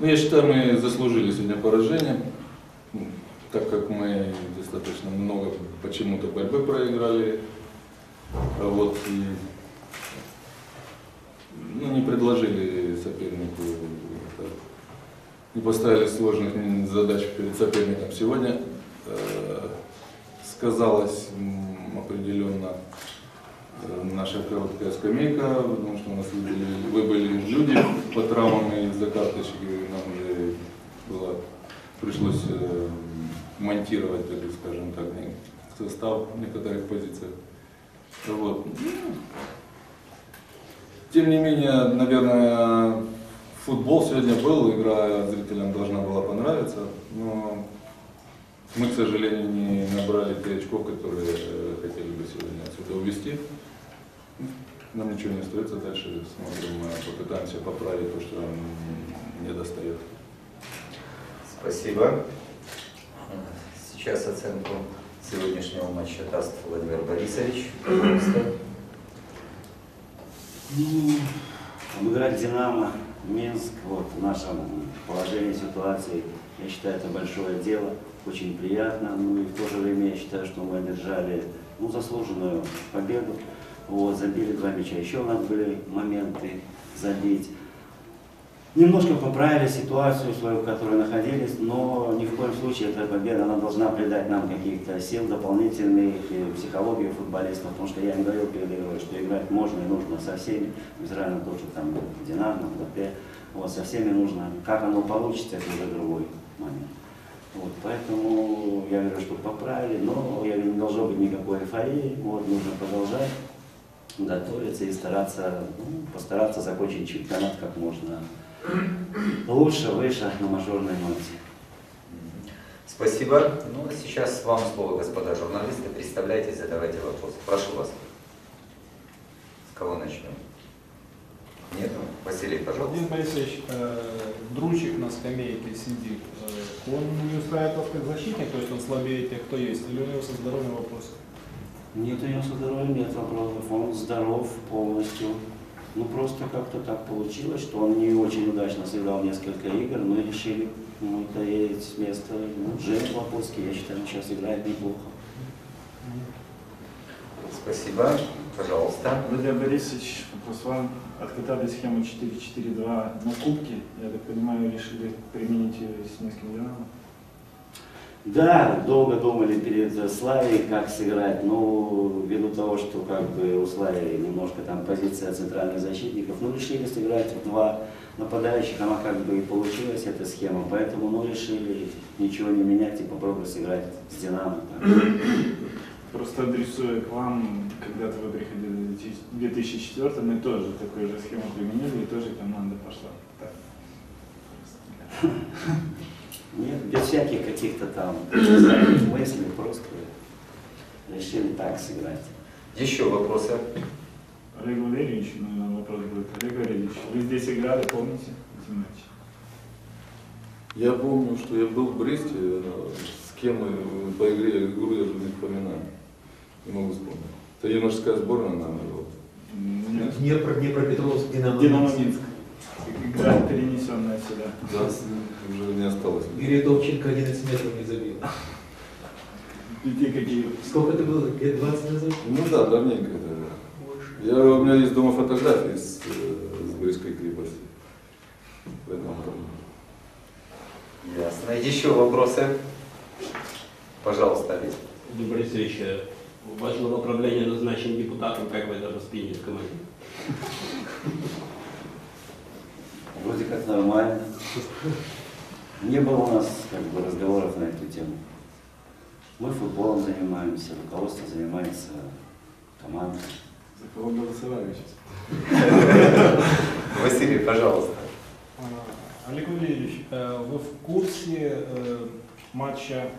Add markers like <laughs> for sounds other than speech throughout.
Ну, я считаю, мы заслужили сегодня поражение, ну, так как мы достаточно много почему-то борьбы проиграли. А вот и ну, не предложили сопернику, не поставили сложных задач перед соперником. Сегодня э, сказалось определенно наша короткая скамейка, потому что у нас выбыли, люди по травмам из-за карточек и нам уже было, пришлось э, монтировать, так скажем так, состав в некоторых позициях. Вот. Тем не менее, наверное, футбол сегодня был, игра зрителям должна была понравиться, но мы, к сожалению, не набрали те очков, которые э, хотели бы сегодня отсюда увезти. Нам ничего не остается, дальше смотрим, попытаемся поправить то, что нам не достает. Спасибо. Сейчас оценку сегодняшнего матча даст Владимир Борисович. Пожалуйста. Ну, Обыграть «Динамо», Минск, вот, в нашем положении ситуации, я считаю, это большое дело, очень приятно. Ну и в то же время я считаю, что мы одержали ну, заслуженную победу. Вот, забили два мяча. Еще у нас были моменты забить. Немножко поправили ситуацию свою, в которой находились, но ни в коем случае эта победа, она должна придать нам каких-то сил дополнительных, и психологию футболистов, потому что я им говорил перед игрой, что играть можно и нужно со всеми, Израиль тоже там Динамо, БП, вот, со всеми нужно. Как оно получится, это уже другой говорю, что поправили, но я не должно быть никакой эйфории, вот, нужно продолжать готовиться и стараться, ну, постараться закончить чемпионат как можно лучше, выше, на мажорной ноте. Спасибо. Ну, а сейчас вам слово, господа журналисты. Представляйтесь, задавайте вопросы. Прошу вас. С кого начнем? Нет? Василий, пожалуйста. Владимир Борисович, э, Дручик на скамейке сидит. Э, Он не устраивает вас как защитник, то есть он слабее тех, кто есть, или у него со здоровьем вопросы? Нет у него со здоровьем нет вопросов, он здоров полностью. Ну просто как-то так получилось, что он не очень удачно сыграл несколько игр, но решили ну, доверить место ну, Жене Лопутский, я считаю, он сейчас играет неплохо. Спасибо. Пожалуйста. Владимир Борисович, вопрос вам. Откатали схему 4-4-2 на кубке. Я так понимаю, решили применить ее с Минским Динамо. Да, долго думали перед э, Славией, как сыграть, но ввиду того, что как бы у Славии немножко там позиция центральных защитников, ну решили сыграть в два нападающих, она как бы и получилась, эта схема, поэтому ну решили ничего не менять и попробовать сыграть с Динамо. Так. Просто адресуя к вам, когда-то вы приходили в 2004 мы тоже такую же схему применили, и тоже команда пошла. Так. Нет, без всяких каких-то там мыслей, просто решили так сыграть. Еще вопросы? Олег Валерьевич, наверное, вопрос будет. Олег Валерьевич, вы здесь играли, помните эти матчи? Я помню, что я был в Бресте, но с кем мы по игре игру я уже не вспоминаю. Не могу вспомнить. Это юношеская сборная, наверное, вот. Нет. Днепр, Днепропетровск, Динамо. Динамо Минск. Игра перенесенная сюда. Да, уже не осталось. Юрий Топченко 11 метров не забил. Где какие? Сколько это было? Лет 20 назад? Ну да, давненько это. Больше. Я, у меня есть дома фотографии с, э, с Брестской крепости. Поэтому там Ясно. Еще вопросы? Пожалуйста, Олег. Владимир Борисович, э, ваш глава правления назначен депутатом, как вы это восприняли в команде? Вроде как нормально. Не было у нас как бы разговоров на эту тему. Мы футболом занимаемся, руководство занимается командой. За кого голосовали сейчас? <laughs> Василий, пожалуйста. А, Олег Валерьевич, э, вы в курсе э, матча,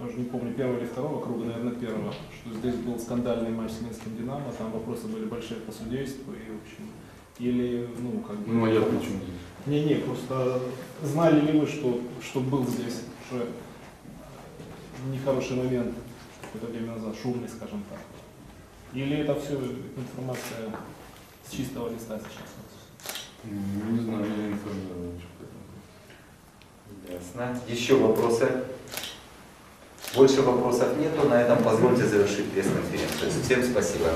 я уже не помню, первого или второго круга, наверное, первого, что здесь был скандальный матч с Минским Динамо, там вопросы были большие по судейству и, в общем, или, ну, как бы... Ну, а я почему? Не-не, просто знали ли вы, что, что был здесь уже нехороший момент какое-то время назад, шумный, скажем так? Или это все информация с чистого листа сейчас? Ну, Не знаю, я не это. Ясно. Еще вопросы? Больше вопросов нету. На этом позвольте завершить пресс-конференцию. Всем спасибо.